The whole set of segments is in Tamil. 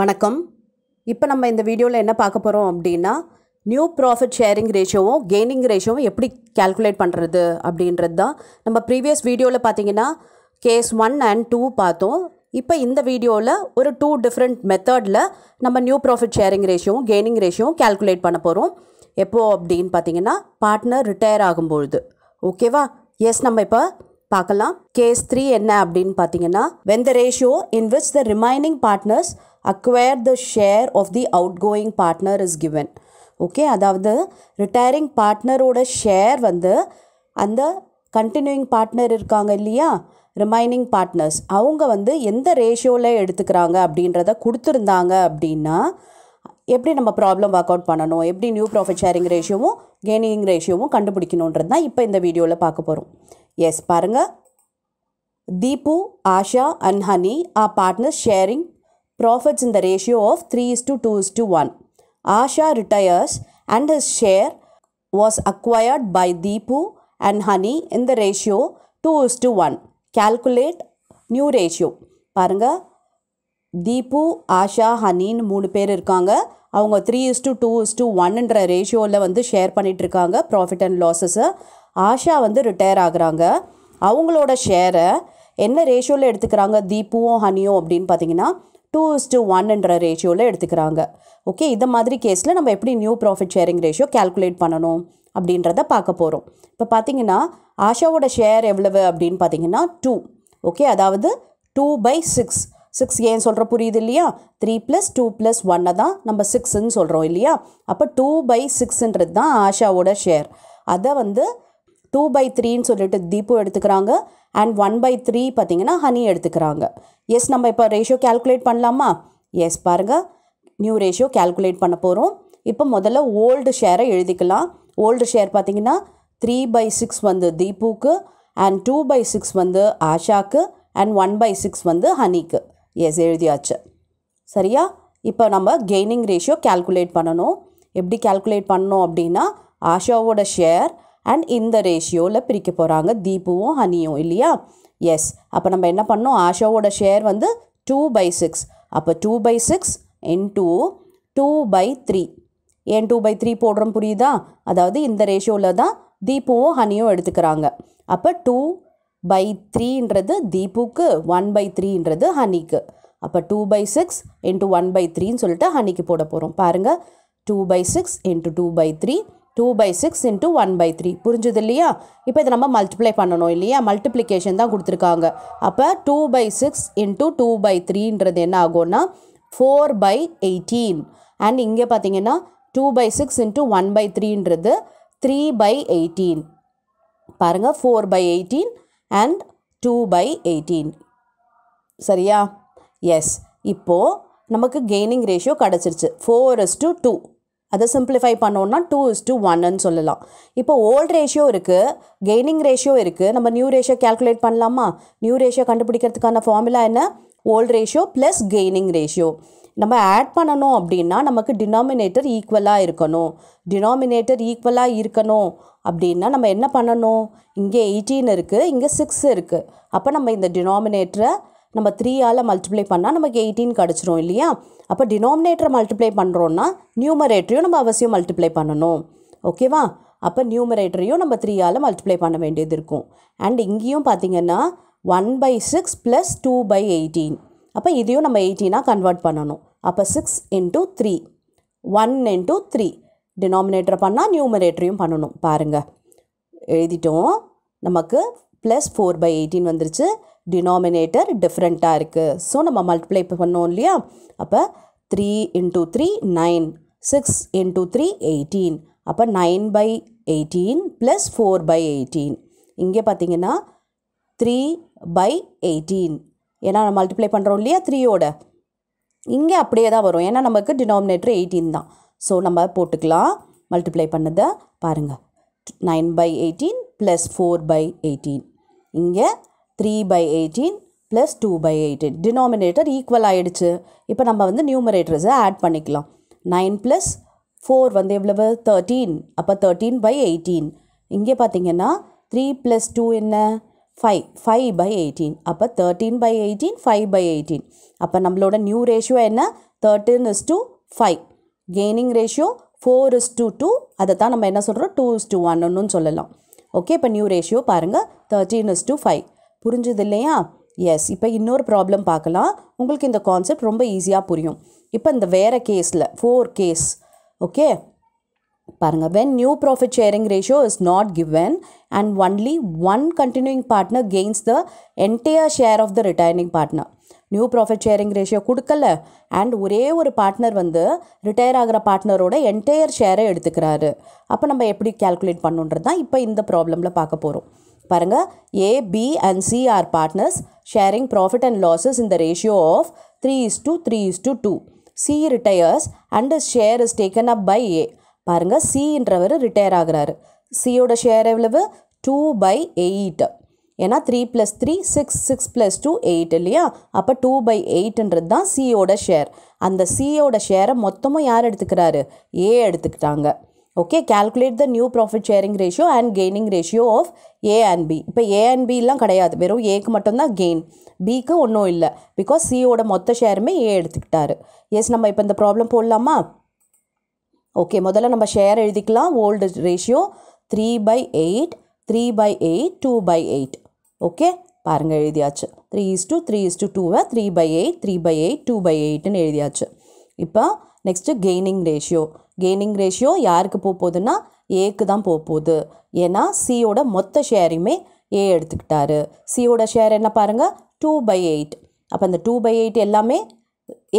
வணக்கம். இப்போ நம்ம இந்த வீடியோவில் என்ன பார்க்க போகிறோம் அப்படின்னா நியூ ப்ராஃபிட் ஷேரிங் ரேஷியோவும் கெய்னிங் ரேஷியோவும் எப்படி கால்குலேட் பண்ணுறது அப்படின்றது தான். நம்ம ப்ரீவியஸ் வீடியோவில் பார்த்தீங்கன்னா கேஸ் ஒன் அண்ட் டூ பார்த்தோம். இப்போ இந்த வீடியோவில் ஒரு டூ டிஃப்ரெண்ட் மெத்தடில் நம்ம நியூ ப்ராஃபிட் ஷேரிங் ரேஷியோவும் கெய்னிங் ரேஷியோவும் கால்குலேட் பண்ண போகிறோம் எப்போது அப்படின்னு பார்த்தீங்கன்னா பார்ட்னர் ரிட்டையர் ஆகும்பொழுது. ஓகேவா எஸ் நம்ம இப்போ பார்க்கலாம். கேஸ் த்ரீ என்ன அப்படின்னு பார்த்தீங்கன்னா when the ratio in which the remaining partners acquire the share of the outgoing partner is given okay அதாவது ரிட்டையரிங் பார்ட்னரோட ஷேர் வந்து அந்த கண்டினியூயிங் பார்ட்னர் இருக்காங்க இல்லையா? ரிமைனிங் பார்ட்னர்ஸ் அவங்க வந்து எந்த ரேஷியோவில் எடுத்துக்கிறாங்க அப்படின்றத கொடுத்துருந்தாங்க அப்படின்னா எப்படி நம்ம ப்ராப்ளம் ஒர்க் அவுட் பண்ணணும்? எப்படி நியூ ப்ராஃபிட் ஷேரிங் ரேஷியோவும் கெய்னிங் ரேஷியோவும் கண்டுபிடிக்கணுன்றது தான் இப்போ இந்த வீடியோவில் பார்க்க போகிறோம் எஸ் பாருங்கள் Deepu Asha and Honey are partner sharing profits in the ratio of 3 is to 2 is to 1. Asha retires and his share was acquired by Deepu and Honey in the ratio 2 is to 1. Calculate new ratio. பாருங்க தீபு ஆஷா ஹனின்னு மூணு பேர் இருக்காங்க அவங்க three is to two is to ஒன்ன்ற ரேஷியோவில் வந்து ஷேர் பண்ணிகிட்ருக்காங்க ப்ராஃபிட் அண்ட் லாஸஸை ஆஷா வந்து ரிட்டையர் ஆகுறாங்க அவங்களோட ஷேரை என்ன ரேஷியோவில் எடுத்துக்கிறாங்க தீபுவும் ஹனியும் அப்படின்னு பார்த்தீங்கன்னா டூ இஸ் டு ஒன்ன்ற ரேஷியோவில் எடுத்துக்கிறாங்க. ஓகே இந்த மாதிரி கேஸில் நம்ம எப்படி new profit sharing ratio calculate பண்ணணும் அப்படின்றத பார்க்க போகிறோம் இப்போ பார்த்தீங்கன்னா ஆஷாவோட ஷேர் எவ்வளவு அப்படின்னு பார்த்தீங்கன்னா டூ ஓகே அதாவது டூ பை சிக்ஸ் சிக்ஸ் ஏன் சொல்கிற புரியுது இல்லையா? த்ரீ ப்ளஸ் டூ ப்ளஸ் ஒன்னை தான் நம்ம சிக்ஸ்ன்னு சொல்கிறோம் இல்லையா? அப்போ டூ பை சிக்ஸ்ன்றது தான் ஆஷாவோட ஷேர் அதை வந்து டூ பை த்ரீன்னு சொல்லிட்டு தீபு எடுத்துக்கிறாங்க. அண்ட் ஒன் பை த்ரீ பார்த்தீங்கன்னா ஹனி எடுத்துக்கிறாங்க. எஸ் நம்ம இப்போ ரேஷியோ கால்குலேட் பண்ணலாமா? எஸ் பாருங்கள் நியூ ரேஷியோ கால்குலேட் பண்ண போகிறோம் இப்போ முதல்ல ஓல்டு ஷேரை எழுதிக்கலாம். ஓல்டு ஷேர் பார்த்தீங்கன்னா த்ரீ பை சிக்ஸ் வந்து தீபுக்கு அண்ட் டூ பை சிக்ஸ் வந்து ஆஷாக்கு அண்ட் ஒன் பை சிக்ஸ் வந்து ஹனிக்கு எஸ் எழுதியாச்சு. சரியா? இப்போ நம்ம கெய்னிங் ரேஷியோ கால்குலேட் பண்ணணும். எப்படி கால்குலேட் பண்ணணும் அப்படின்னா ஆஷாவோட ஷேர் அண்ட் இந்த ரேஷியோவில் பிரிக்க போகிறாங்க தீபுவும் ஹனியும் இல்லையா? எஸ் அப்போ நம்ம என்ன பண்ணோம்? ஆஷாவோட ஷேர் வந்து டூ பை சிக்ஸ் அப்போ two by six into two by three ஏன் டூ பை த்ரீ போடுறோம் புரியுதா? அதாவது இந்த ரேஷியோவில் தான் தீபுவும் ஹனியும் எடுத்துக்கிறாங்க. அப்போ டூ பை த்ரீன்றது தீபுக்கு ஒன் பை த்ரீன்றது ஹனிக்கு. அப்போ two by six into one by த்ரீன்னு சொல்லிட்டு ஹனிக்கு போட போகிறோம் பாருங்கள் two by six into two by three two by six into one by three புரிஞ்சுது இல்லையா? இப்போ இதை நம்ம மல்டிப்ளை பண்ணணும் இல்லையா? மல்டிப்ளிகேஷன் தான் கொடுத்துருக்காங்க. அப்போ two by six into two by த்ரீன்றது என்ன ஆகும்னா ஃபோர் பை எயிட்டீன் அண்ட் இங்கே பார்த்தீங்கன்னா two by six into one by த்ரீன்றது three by eighteen பாருங்கள் four by eighteen and two by eighteen சரியா? எஸ் இப்போது நமக்கு கெய்னிங் ரேஷியோ கிடச்சிருச்சு. ஃபோர் இஸ் டு டூ அதை சிம்பிளிஃபை பண்ணோன்னா டூ இஸ் டு ஒன்னு சொல்லலாம். இப்போ ஓல்ட் ரேஷியோ இருக்குது கெய்னிங் ரேஷியோ இருக்குது நம்ம நியூ ரேஷியோ கால்குலேட் பண்ணலாமா? நியூ ரேஷியோ கண்டுபிடிக்கிறதுக்கான ஃபார்முலா என்ன? Old ratio plus gaining ratio நம்ம ஆட் பண்ணணும் அப்படின்னா நமக்கு டினாமினேட்டர் ஈக்குவலாக இருக்கணும். டினாமினேட்டர் ஈக்குவலாக இருக்கணும் அப்படின்னா நம்ம என்ன பண்ணணும்? இங்கே எயிட்டீன் இருக்குது இங்கே சிக்ஸ் இருக்குது அப்போ நம்ம இந்த டினாமினேட்டரை நம்ம த்ரீயால் மல்டிப்ளை பண்ணால் நமக்கு எயிட்டீன் கிடச்சிரும் இல்லையா? அப்போ டினாமினேட்டரை மல்டிப்ளை பண்ணுறோன்னா நியூமரேட்டரையும் நம்ம அவசியம் மல்டிப்ளை பண்ணணும். ஓகேவா அப்போ நியூமரேட்டரையும் நம்ம த்ரீயால் மல்டிப்ளை பண்ண வேண்டியது இருக்கும். அண்ட் இங்கேயும் பார்த்தீங்கன்னா one by six plus two by eighteen அப்போ இதையும் நம்ம எயிட்டீனாக கன்வெர்ட் பண்ணணும். அப்போ six into three one into three டினாமினேட்டரை பண்ணால் நியூமரேட்டரையும் பண்ணணும். பாருங்கள் எழுதிட்டோம். நமக்கு ப்ளஸ் ஃபோர் பை எயிட்டீன் வந்துருச்சு. டினாமினேட்டர் டிஃப்ரெண்ட்டாக இருக்குது ஸோ நம்ம மல்டிப்ளை பண்ணோம் இல்லையா? அப்போ three into three nine six into three eighteen அப்போ nine by eighteen plus four by eighteen இங்கே பார்த்தீங்கன்னா த்ரீ பை எயிட்டீன் ஏன்னா நம்ம மல்டிப்ளை பண்ணுறோம் இல்லையா? த்ரீயோட இங்கே அப்படியே தான் வரும். ஏன்னா நமக்கு டினாமினேட்டர் எயிட்டீன் தான். ஸோ நம்ம போட்டுக்கலாம். மல்டிப்ளை பண்ணதை பாருங்கள் nine by eighteen plus four by eighteen இங்கே three by eighteen plus two by eighteen denominator equal ஆகிடுச்சு இப்போ நம்ம வந்து நியூமரேட்டர்ஸை ஆட் பண்ணிக்கலாம். நைன் ப்ளஸ் ஃபோர் வந்து எவ்வளவு? தேர்ட்டீன் அப்போ தேர்ட்டீன் பை எயிட்டீன் இங்கே பார்த்தீங்கன்னா த்ரீ ப்ளஸ் டூ என்ன? ஃபைவ் ஃபைவ் பை எயிட்டீன் அப்போ thirteen by eighteen five by eighteen அப்போ நம்மளோட நியூ ரேஷியோ என்ன? Thirteen is to five gaining ratio four is to two அதை தான் நம்ம என்ன சொல்கிறோம் டூ இஸ் டு ஒன்னு சொல்லலாம். ஓகே இப்போ நியூ ரேஷியோ பாருங்கள் தேர்ட்டீன் இஸ் டூ ஃபைவ் புரிஞ்சுது இல்லையா எஸ் இப்போ இன்னொரு ப்ராப்ளம் பார்க்கலாம். உங்களுக்கு இந்த கான்செப்ட் ரொம்ப ஈஸியாக புரியும். இப்போ இந்த வேறு கேஸில் ஃபோர் கேஸ் ஓகே பாருங்க. When new profit sharing ratio is not given and only one continuing partner gains the entire share of the retiring partner new profit sharing ratio கொடுக்கல அண்ட் ஒரே ஒரு பார்ட்னர் வந்து ரிட்டையர் ஆகிற பார்ட்னரோட என்டையர் ஷேரை எடுத்துக்கிறாரு. அப்போ நம்ம எப்படி கால்குலேட் பண்ணுன்றது தான் இப்போ இந்த ப்ராப்ளமில் பார்க்க போகிறோம் பாருங்க A B and C are partners sharing profit and losses in the ratio of three is to three is to two C retires and share is taken up by A பாருங்க சின்றவர் ரிட்டையர் ஆகுறாரு. சியோட ஷேர் எவ்வளவு? டூ பை எயிட் ஏன்னா three plus three six six plus two eight இல்லையா? அப்போ டூ பை எயிட்ன்றது தான் சியோட ஷேர் அந்த சியோட ஷேரை மொத்தமும் யார் எடுத்துக்கிறாரு? ஏ எடுத்துக்கிட்டாங்க. Okay calculate the new profit sharing ratio and gaining ratio of A and B இப்போ ஏ அண்ட் பிலாம் கிடையாது. வெறும் ஏக்கு மட்டும்தான் கெயின் பிக்கு ஒன்றும் இல்லை. பிகாஸ் சியோட மொத்த ஷேருமே ஏ எடுத்துக்கிட்டாரு. எஸ் நம்ம இப்போ இந்த ப்ராப்ளம் போடலாமா? ஓகே முதல்ல நம்ம ஷேர் எழுதிக்கலாம். Old ratio three by eight three by eight two by eight okay பாருங்கள் எழுதியாச்சு. Three is to three is to டூவை three by eight three by eight two by எயிட்னு எழுதியாச்சு. இப்போ next gaining ratio gaining ratio யாருக்கு போக போகுதுன்னா ஏக்கு தான் போக போகுது ஏன்னா சியோட மொத்த ஷேரையுமே ஏ எடுத்துக்கிட்டாரு. சியோட ஷேர் என்ன பாருங்கள் டூ பை எயிட் அப்போ அந்த டூ பை எயிட் எல்லாமே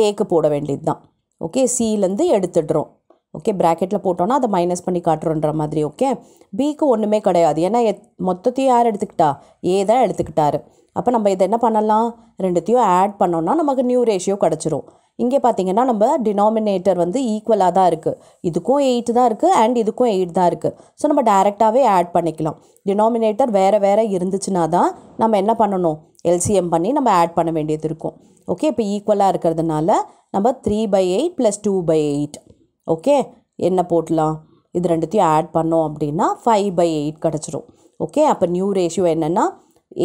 ஏக்கு போட வேண்டியது தான் ஓகே சியிலேருந்து எடுத்துடுறோம். ஓகே ப்ராக்கெட்டில் போட்டோன்னா அதை மைனஸ் பண்ணி காட்டுறோன்ற மாதிரி ஓகே பிக்கு ஒன்றுமே கிடையாது. ஏன்னா எத் மொத்தத்தையும் யார் எடுத்துக்கிட்டா? ஏ தான் எடுத்துக்கிட்டாரு. அப்போ நம்ம இதை என்ன பண்ணலாம்? ரெண்டுத்தையும் ஆட் பண்ணோன்னா நமக்கு நியூ ரேஷியோ கிடச்சிரும். இங்கே பார்த்தீங்கன்னா நம்ம டினாமினேட்டர் வந்து ஈக்குவலாக தான் இருக்குது இதுக்கும் எயிட் தான் இருக்குது அண்ட் இதுக்கும் எயிட் தான் இருக்குது ஸோ நம்ம டேரெக்டாகவே ஆட் பண்ணிக்கலாம். டினாமினேட்டர் வேறு வேறு இருந்துச்சுன்னா தான் நம்ம என்ன பண்ணணும்? எல்சிஎம் பண்ணி நம்ம ஆட் பண்ண வேண்டியது இருக்கும். ஓகே இப்போ ஈக்குவலாக இருக்கிறதுனால நம்ம three by eight plus two by eight okay என்ன போடலாம் இது ரெண்டுத்தையும் ஆட் பண்ணோம் அப்படின்னா ஃபைவ் பை எயிட் கிடச்சிரும். ஓகே அப்போ நியூ ரேஷியோ என்னென்னா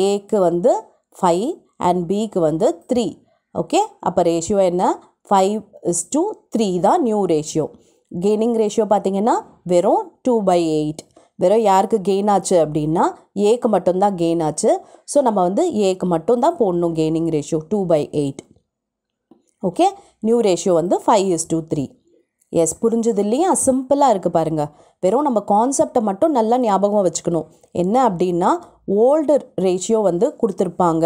ஏக்கு வந்து ஃபைவ் அண்ட் பிக்கு வந்து த்ரீ ஓகே அப்போ ரேஷியோ என்ன? ஃபைவ் இஸ் டூ த்ரீ தான் நியூ ரேஷியோ கெய்னிங் ரேஷியோ பார்த்தீங்கன்னா வெறும் டூ பை எயிட் வெறும் யாருக்கு கெயின் ஆச்சு அப்படின்னா ஏக்கு மட்டும்தான் கெயின் ஆச்சு. ஸோ நம்ம வந்து ஏக்கு மட்டும்தான் போடணும் gaining ratio two by eight okay new ratio வந்து five is to three yes புரிஞ்சது இல்லையா? சிம்பிளாக இருக்குது பாருங்கள் வெறும் நம்ம கான்செப்டை மட்டும் நல்லா ஞாபகமாக வச்சுக்கணும். என்ன அப்படின்னா ஓல்டு ரேஷியோ வந்து கொடுத்துருப்பாங்க.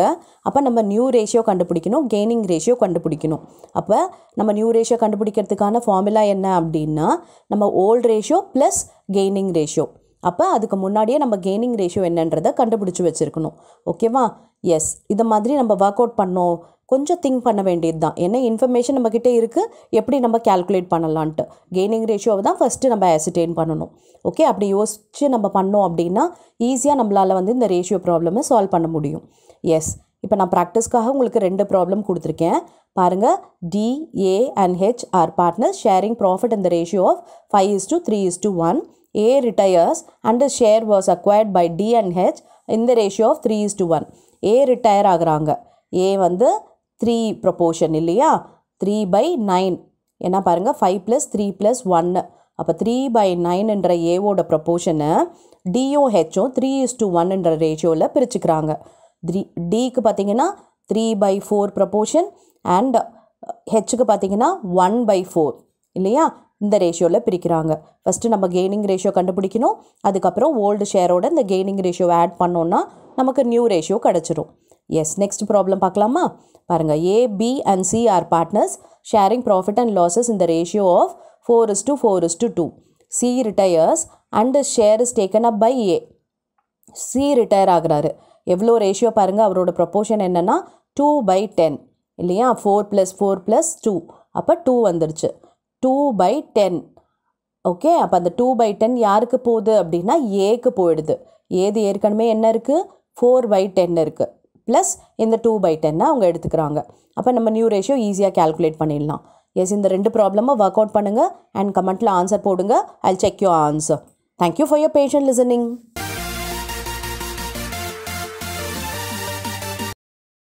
அப்போ நம்ம நியூ ரேஷியோ கண்டுபிடிக்கணும் கெய்னிங் ரேஷியோ கண்டுபிடிக்கணும். அப்போ நம்ம நியூ ரேஷியோ கண்டுபிடிக்கிறதுக்கான ஃபார்முலா என்ன அப்படின்னா நம்ம old ratio plus gaining ratio அப்போ அதுக்கு முன்னாடியே நம்ம கெய்னிங் ரேஷியோ என்னன்றதை கண்டுபிடிச்சி வச்சுருக்கணும். ஓகேவா எஸ் இதை மாதிரி நம்ம ஒர்க் அவுட் பண்ணோம். கொஞ்சம் திங்க் பண்ண வேண்டியது தான் என்ன இன்ஃபர்மேஷன் நம்மக்கிட்ட இருக்குது எப்படி நம்ம கால்குலேட் பண்ணலான்ட்டு. கெய்னிங் ரேஷியோவை தான் ஃபஸ்ட்டு நம்ம அசிடெயின் பண்ணணும். ஓகே அப்படி யோசித்து நம்ம பண்ணோம் அப்படின்னா ஈஸியாக நம்மளால் வந்து இந்த ரேஷியோ ப்ராப்ளமை சால்வ் பண்ண முடியும். எஸ் இப்போ நான் ப்ராக்டிஸ்க்காக உங்களுக்கு ரெண்டு ப்ராப்ளம் கொடுத்துருக்கேன். பாருங்கள் T A and H R partners sharing profit இந்த ratio of five is to three is to one A retires and share was acquired by T and H இந்த ratio of three is to one A retire ஆகுறாங்க. ஏ வந்து த்ரீ ப்ரொப்போர்ஷன் இல்லையா? த்ரீ பை நைன் ஏன்னா பாருங்கள் ஃபைவ் ப்ளஸ் த்ரீ ப்ளஸ் ஒன்று அப்போ த்ரீ பை நைன்ன்ற ஏவோட ப்ரொப்போர்ஷனை டிஓஹெச்சும் த்ரீ இஸ் டூ ஒன்ன்ற ரேஷியோவில் பிரிச்சுக்கிறாங்க. த்ரீ டிக்கு பார்த்தீங்கன்னா three by four proportion and ஹெச்சுக்கு uh, பார்த்தீங்கன்னா ஒன் பை ஃபோர் இல்லையா? இந்த ரேஷியோவில் பிரிக்கிறாங்க. ஃபஸ்ட்டு நம்ம கெய்னிங் ரேஷியோ கண்டுபிடிக்கணும். அதுக்கப்புறம் ஓல்டு ஷேரோட இந்த கெய்னிங் ரேஷியோ ஆட் பண்ணோன்னா நமக்கு நியூ ரேஷியோ கிடச்சிரும். எஸ் நெக்ஸ்ட் ப்ராப்ளம் பார்க்கலாமா? பாருங்கள் A B and C are partners sharing profit and losses in the ratio of four is to four is to two C retires and share is taken up by A C retire ஆகிறாரு. எவ்வளோ ரேஷியோ பாருங்கள் அவரோட ப்ரொப்போர்ஷன் என்னென்னா டூ பை டென் இல்லையா? Four plus four plus two அப்போ டூ வந்துடுச்சு டூ பை டென் ஓகே அப்போ அந்த டூ பை டென் யாருக்கு போகுது அப்படின்னா ஏக்கு போயிடுது. ஏது ஏற்கனவே என்ன இருக்குது ஃபோர் பை டென் இருக்குது ப்ளஸ் இந்த டூ பை டென்னை அவங்க எடுத்துக்கிறாங்க. அப்போ நம்ம நியூ ரேஷியோ ஈஸியாக கால்குலேட் பண்ணிடலாம். எஸ் இந்த ரெண்டு ப்ராப்ளமும் ஒர்க் அவுட் பண்ணுங்கள் அண்ட் கமெண்ட்டில் ஆன்சர் போடுங்க. I check you answer thank you for your patient listening